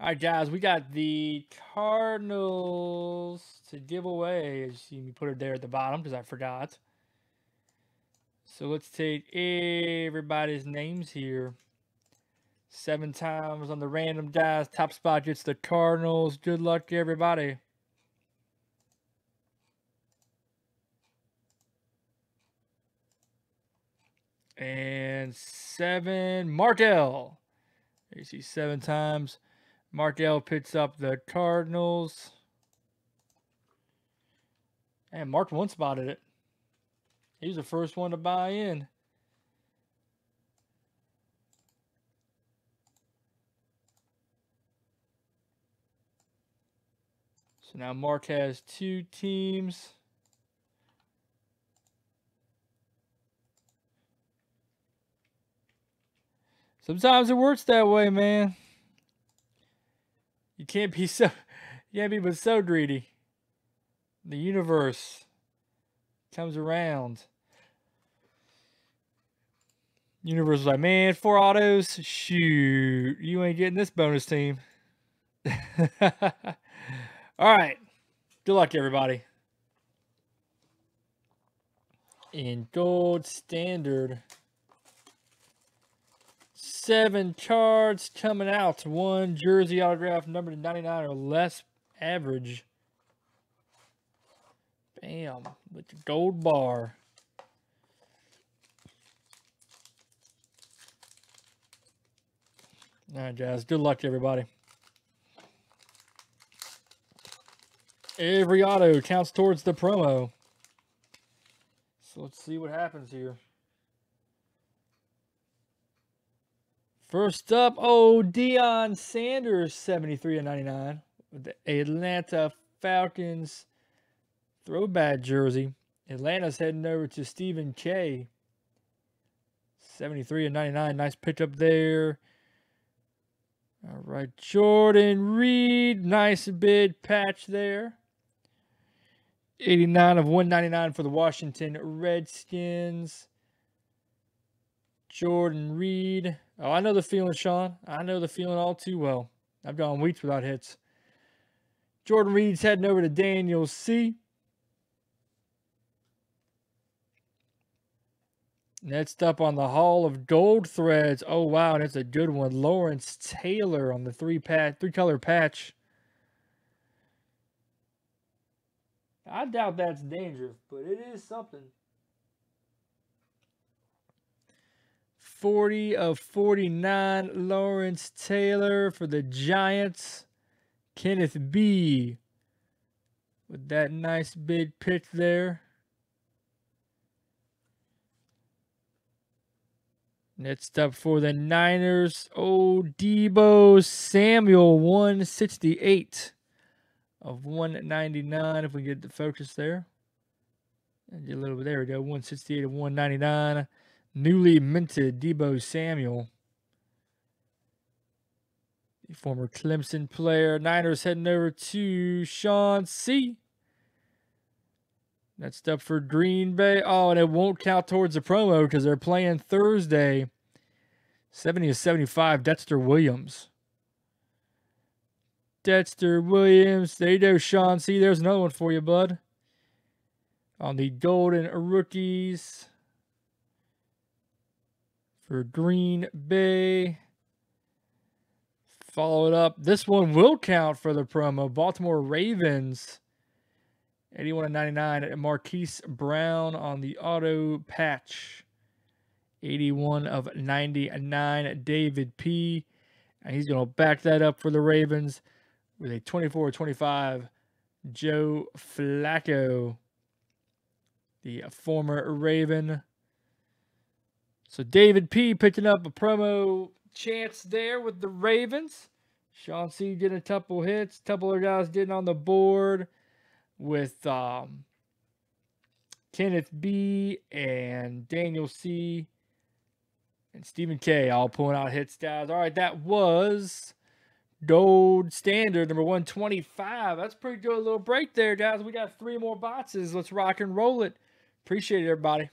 All right, guys, we got the Cardinals to give away. As you put it there at the bottom because I forgot. So let's take everybody's names here. Seven times on the random dice. Top spot gets the Cardinals. Good luck, everybody. And seven. There you see seven times. Markel picks up the Cardinals. And Mark one spotted it. He's the first one to buy in. So now Mark has two teams. Sometimes it works that way, man. Can't be so can't be but so greedy. The universe comes around. Universe was like, man, four autos, shoot, you ain't getting this bonus team. All right. Good luck, everybody. In gold standard. Seven cards coming out. One jersey autograph, number 99 or less average. Bam. With the gold bar. All right, guys. Good luck everybody. Every auto counts towards the promo. So let's see what happens here. First up, oh, Deion Sanders, 73 and 99 with the Atlanta Falcons throwback jersey. Atlanta's heading over to Stephen K. 73 and 99. Nice pickup there. All right, Jordan Reed. Nice bid patch there. 89 of 199 for the Washington Redskins. Jordan Reed. Oh, I know the feeling, Sean. I know the feeling all too well. I've gone weeks without hits. Jordan Reed's heading over to Daniel C. Next up on the Hall of Gold Threads. Oh wow, that's a good one. Lawrence Taylor on the three patch, three color patch. I doubt that's dangerous, but it is something. 40 of 49, Lawrence Taylor for the Giants. Kenneth B. With that nice big pick there. Next up for the Niners, oh, Deebo Samuel, 168 of 199. If we get the focus there. And a little bit, there we go, 168 of 199. Newly minted Deebo Samuel. The former Clemson player. Niners heading over to Sean C. Next up for Green Bay. Oh, and it won't count towards the promo because they're playing Thursday. 70 to 75, Dexter Williams. Dexter Williams. There you go, Sean. See, there's another one for you, bud. On the Golden Rookies for Green Bay. Follow it up. This one will count for the promo. Baltimore Ravens. 81 and 99 Marquise Brown on the auto patch. 81 of 99 David P. And he's going to back that up for the Ravens with a 24 25 Joe Flacco, the former Raven. So David P picking up a promo chance there with the Ravens. Sean C getting a couple hits. Couple of guys getting on the board with um, Kenneth B and Daniel C and Stephen K all pulling out hits, guys. All right, that was gold standard number 125. That's pretty good. A little break there, guys. We got three more boxes. Let's rock and roll it. Appreciate it, everybody.